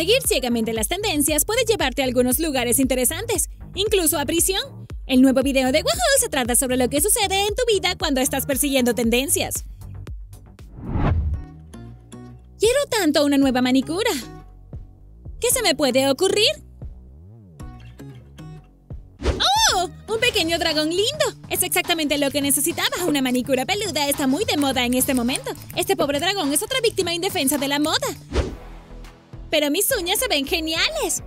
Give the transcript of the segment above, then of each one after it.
Seguir ciegamente las tendencias puede llevarte a algunos lugares interesantes, incluso a prisión. El nuevo video de Woohoo se trata sobre lo que sucede en tu vida cuando estás persiguiendo tendencias. Quiero tanto una nueva manicura. ¿Qué se me puede ocurrir? ¡Oh! ¡Un pequeño dragón lindo! Es exactamente lo que necesitaba. Una manicura peluda está muy de moda en este momento. Este pobre dragón es otra víctima indefensa de la moda. Pero mis uñas se ven geniales.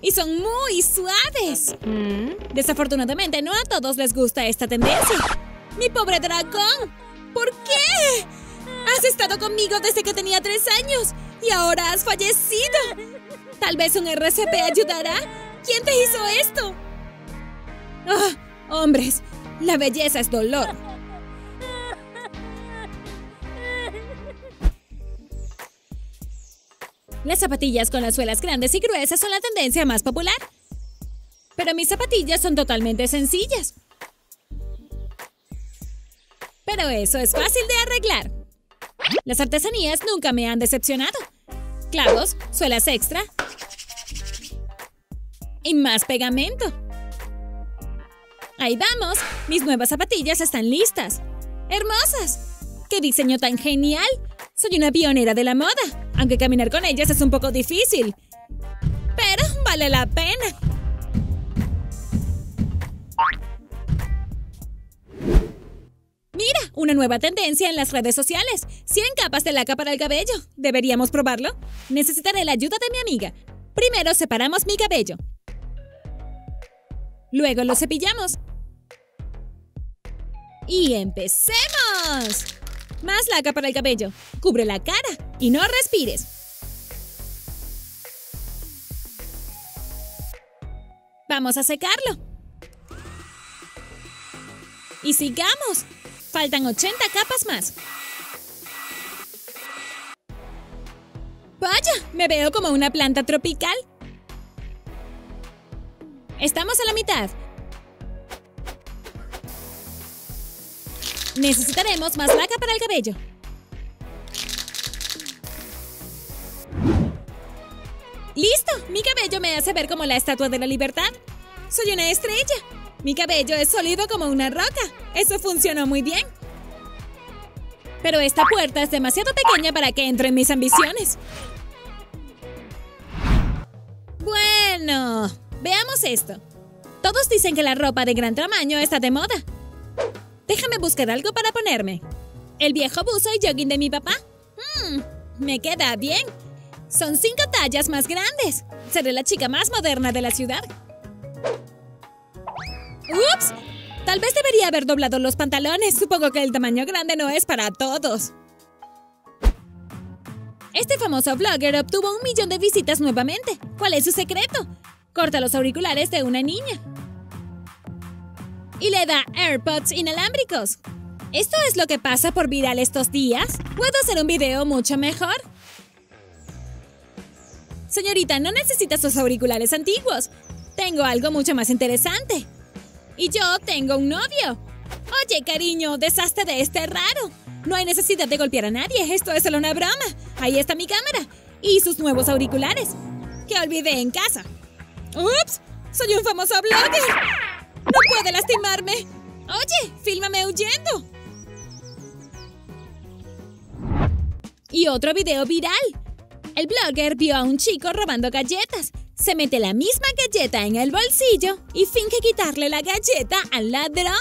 Y son muy suaves. Desafortunadamente, no a todos les gusta esta tendencia. ¡Mi pobre dragón! ¿Por qué? Has estado conmigo desde que tenía tres años y ahora has fallecido. Tal vez un RCP ayudará. ¿Quién te hizo esto? ¡Ah! hombres, la belleza es dolor. Las zapatillas con las suelas grandes y gruesas son la tendencia más popular. Pero mis zapatillas son totalmente sencillas. Pero eso es fácil de arreglar. Las artesanías nunca me han decepcionado. Clavos, suelas extra y más pegamento. Ahí vamos, mis nuevas zapatillas están listas. ¡Hermosas! ¡Qué diseño tan genial! Soy una pionera de la moda, aunque caminar con ellas es un poco difícil. Pero vale la pena. Mira, una nueva tendencia en las redes sociales. 100 capas de laca para el cabello. ¿Deberíamos probarlo? Necesitaré la ayuda de mi amiga. Primero separamos mi cabello. Luego lo cepillamos. ¡Y empecemos! Más laca para el cabello. Cubre la cara y no respires. Vamos a secarlo. Y sigamos. Faltan 80 capas más. Vaya, me veo como una planta tropical. Estamos a la mitad. Necesitaremos más laca para el cabello. ¡Listo! Mi cabello me hace ver como la estatua de la libertad. Soy una estrella. Mi cabello es sólido como una roca. Eso funcionó muy bien. Pero esta puerta es demasiado pequeña para que entre en mis ambiciones. Bueno, veamos esto. Todos dicen que la ropa de gran tamaño está de moda. Déjame buscar algo para ponerme. El viejo buzo y jogging de mi papá. Hmm, me queda bien. Son cinco tallas más grandes. Seré la chica más moderna de la ciudad. ¡Ups! Tal vez debería haber doblado los pantalones. Supongo que el tamaño grande no es para todos. Este famoso blogger obtuvo un millón de visitas nuevamente. ¿Cuál es su secreto? Corta los auriculares de una niña. Y le da AirPods inalámbricos. ¿Esto es lo que pasa por viral estos días? ¿Puedo hacer un video mucho mejor? Señorita, no necesita sus auriculares antiguos. Tengo algo mucho más interesante. Y yo tengo un novio. Oye, cariño, deshazte de este raro. No hay necesidad de golpear a nadie. Esto es solo una broma. Ahí está mi cámara. Y sus nuevos auriculares. Que olvidé en casa. ¡Ups! ¡Soy un famoso blogger! ¡No puede lastimarme! Oye, fílmame huyendo. Y otro video viral. El blogger vio a un chico robando galletas. Se mete la misma galleta en el bolsillo y finge quitarle la galleta al ladrón.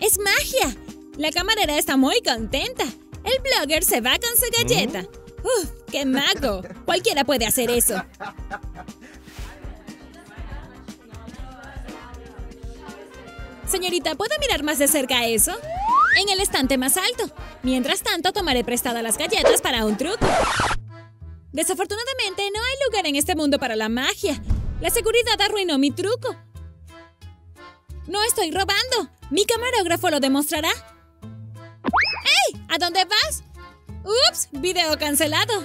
¡Es magia! La camarera está muy contenta. El blogger se va con su galleta. ¡Uf! ¡Qué mago! Cualquiera puede hacer eso. Señorita, ¿puedo mirar más de cerca eso? En el estante más alto. Mientras tanto, tomaré prestada las galletas para un truco. Desafortunadamente, no hay lugar en este mundo para la magia. La seguridad arruinó mi truco. No estoy robando. Mi camarógrafo lo demostrará. ¡Ey! ¿A dónde vas? ¡Ups! Video cancelado.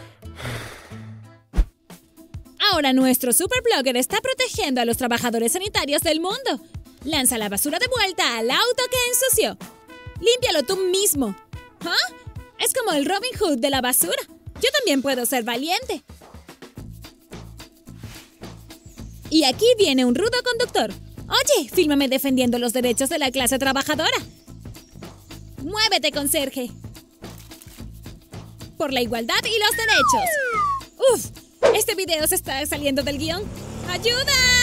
Ahora nuestro superblogger está protegiendo a los trabajadores sanitarios del mundo. Lanza la basura de vuelta al auto que ensució. Límpialo tú mismo. ¿Ah? Es como el Robin Hood de la basura. Yo también puedo ser valiente. Y aquí viene un rudo conductor. Oye, fílmame defendiendo los derechos de la clase trabajadora. Muévete, conserje. Por la igualdad y los derechos. Uf, este video se está saliendo del guion. ¡Ayuda!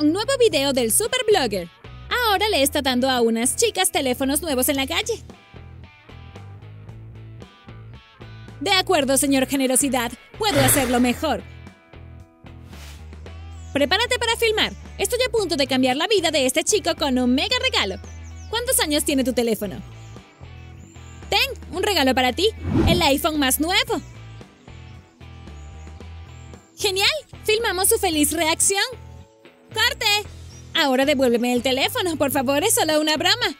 Un nuevo video del superblogger. Ahora le está dando a unas chicas teléfonos nuevos en la calle. De acuerdo, señor Generosidad. Puedo hacerlo mejor. Prepárate para filmar. Estoy a punto de cambiar la vida de este chico con un mega regalo. ¿Cuántos años tiene tu teléfono? Ten, un regalo para ti. El iPhone más nuevo. ¡Genial! Filmamos su feliz reacción. ¡Corte! Ahora devuélveme el teléfono, por favor, es solo una broma.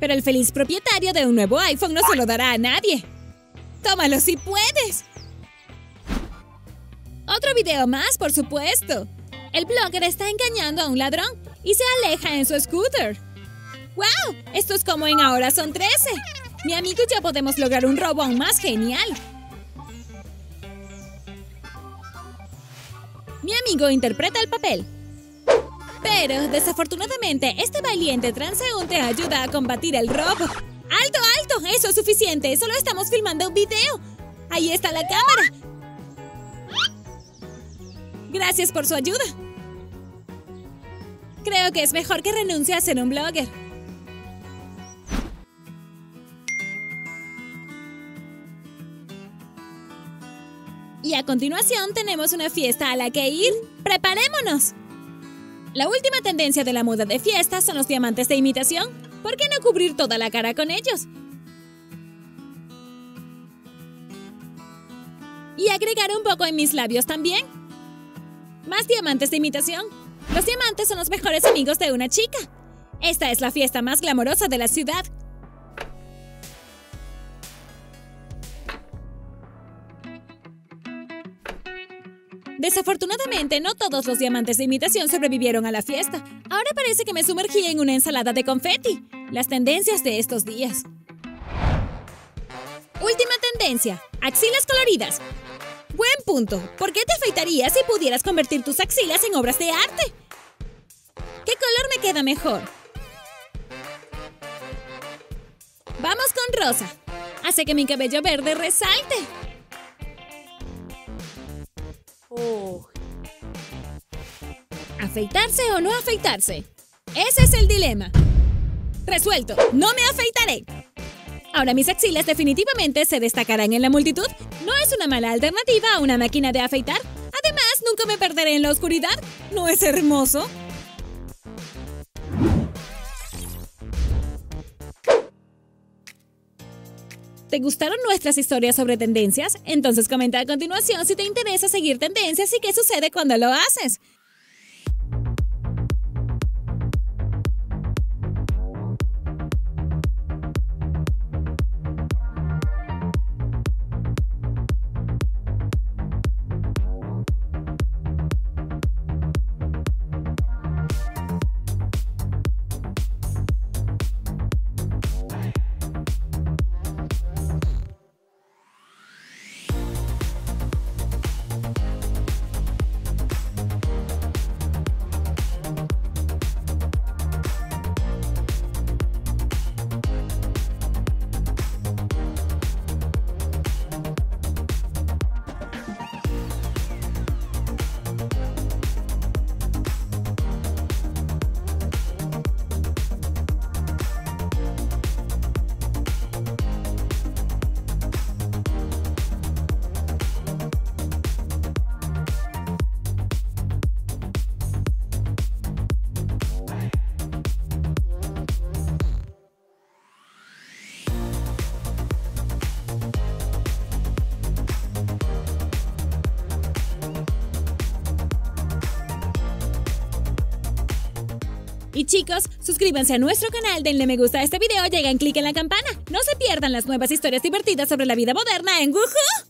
Pero el feliz propietario de un nuevo iPhone no se lo dará a nadie. ¡Tómalo si puedes! Otro video más, por supuesto. El blogger está engañando a un ladrón y se aleja en su scooter. ¡Wow! Esto es como en Ahora son 13. Mi amigo y yo podemos lograr un robo aún más genial. Mi amigo interpreta el papel. Pero, desafortunadamente, este valiente transeúnte ayuda a combatir el robo. ¡Alto, alto! Eso es suficiente. Solo estamos filmando un video. Ahí está la cámara. Gracias por su ayuda. Creo que es mejor que renuncie a ser un blogger. Y a continuación tenemos una fiesta a la que ir. ¡Preparémonos! La última tendencia de la moda de fiesta son los diamantes de imitación. ¿Por qué no cubrir toda la cara con ellos? Y agregar un poco en mis labios también. Más diamantes de imitación. Los diamantes son los mejores amigos de una chica. Esta es la fiesta más glamorosa de la ciudad. Desafortunadamente, no todos los diamantes de imitación sobrevivieron a la fiesta. Ahora parece que me sumergí en una ensalada de confeti. Las tendencias de estos días. Última tendencia. Axilas coloridas. Buen punto. ¿Por qué te afeitarías si pudieras convertir tus axilas en obras de arte? ¿Qué color me queda mejor? Vamos con rosa. Hace que mi cabello verde resalte. ¿Afeitarse o no afeitarse? Ese es el dilema. Resuelto, no me afeitaré. Ahora mis axilas definitivamente se destacarán en la multitud. No es una mala alternativa a una máquina de afeitar. Además, nunca me perderé en la oscuridad. ¿No es hermoso? ¿Te gustaron nuestras historias sobre tendencias? Entonces comenta a continuación si te interesa seguir tendencias y qué sucede cuando lo haces. Y chicos, suscríbanse a nuestro canal, denle me gusta a este video, lleguen clic en la campana. No se pierdan las nuevas historias divertidas sobre la vida moderna en Woohoo!